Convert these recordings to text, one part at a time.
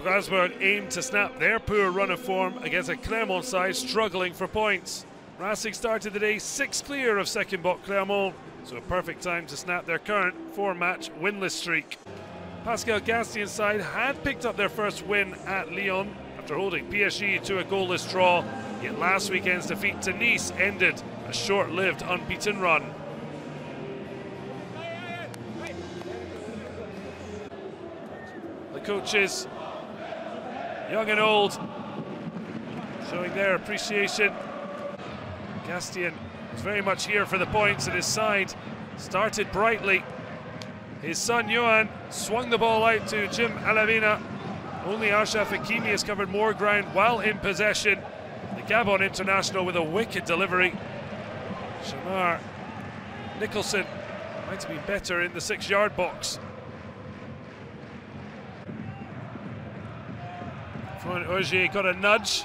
Strasbourg aim to snap their poor run of form against a Clermont side struggling for points. Racing started the day six clear of second bot Clermont, so a perfect time to snap their current four match winless streak. Pascal Gastien's side had picked up their first win at Lyon after holding PSG to a goalless draw, yet last weekend's defeat to Nice ended a short lived unbeaten run. The coaches, young and old, showing their appreciation. Gastien was very much here for the points, and his side started brightly. His son Johan swung the ball out to Jim Allevinah. Only Achraf Hakimi has covered more ground while in possession. The Gabon international with a wicked delivery. Shamar Nicholson might have been better in the six yard box. Florent Ogier got a nudge.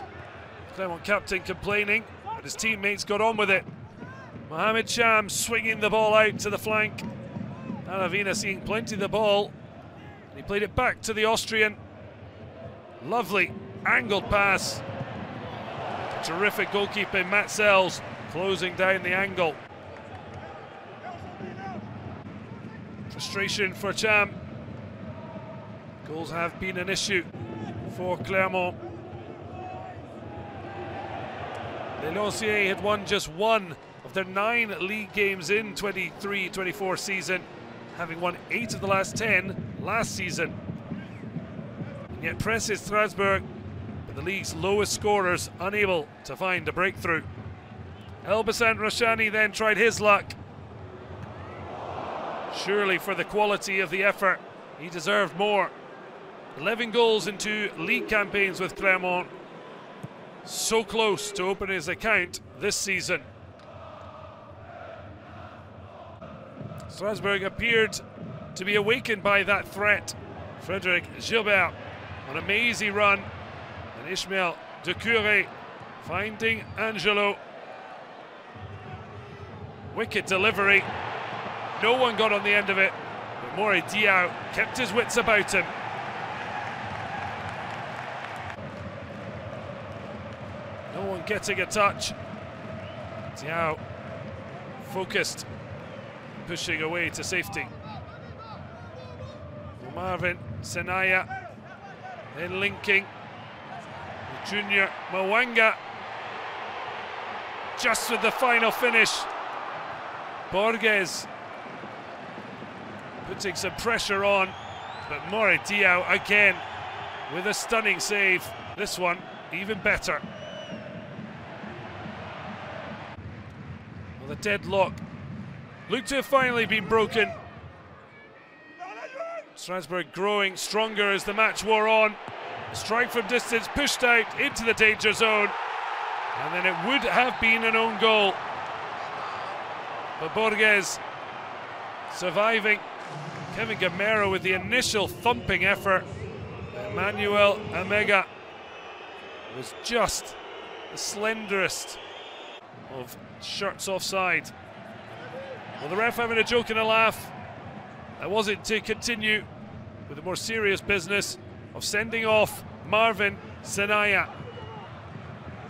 Clermont captain complaining, but his teammates got on with it. Mohamed Cham swinging the ball out to the flank. Allevinah seeing plenty of the ball. He played it back to the Austrian. Lovely angled pass. Terrific goalkeeping, Matz Sels closing down the angle. Frustration for Cham. Goals have been an issue for Clermont. Lanciers had won just one of their nine league games in 23-24 season, having won eight of the last 10 last season. And yet presses Strasbourg, but the league's lowest scorers unable to find a breakthrough. Elbasan Rashani then tried his luck. Surely for the quality of the effort, he deserved more. 11 goals in two league campaigns with Clermont. So close to open his account this season. Strasbourg appeared to be awakened by that threat. Frédéric Guilbert on a mazy run. And Ismaël Doukouré finding Angelo. Wicked delivery. No one got on the end of it. But Mory Diaw kept his wits about him. No one getting a touch. Diaw focused, pushing away to safety. Marvin Senaya then linking Junior Mwanga just with the final finish. Borges putting some pressure on, but Mory again with a stunning save. This one even better. Well, the deadlock looked to have finally been broken. Strasbourg growing stronger as the match wore on. Strike from distance, pushed out into the danger zone. And then it would have been an own goal. But Borges surviving. Kevin Gameiro with the initial thumping effort. Emmanuel Emegha was just the slenderest of shirts offside. Well, the ref having a joke and a laugh. That was it to continue with the more serious business of sending off Marvin Senaya.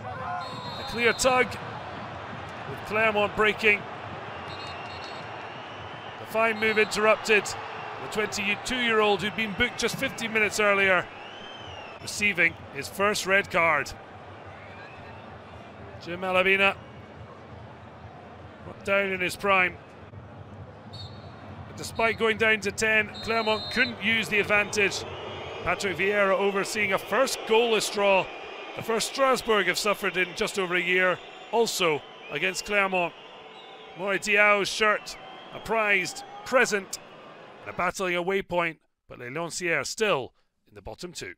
A clear tug with Clermont breaking. The fine move interrupted. The 22-year-old who'd been booked just 15 minutes earlier receiving his first red card. Jim Allevinah down in his prime. But despite going down to 10, Clermont couldn't use the advantage. Patrick Vieira overseeing a first goalless draw, the first Strasbourg have suffered in just over a year, also against Clermont. Mory Diaw's shirt, a prized present, and a battling away point, but Les Lanciers still in the bottom two.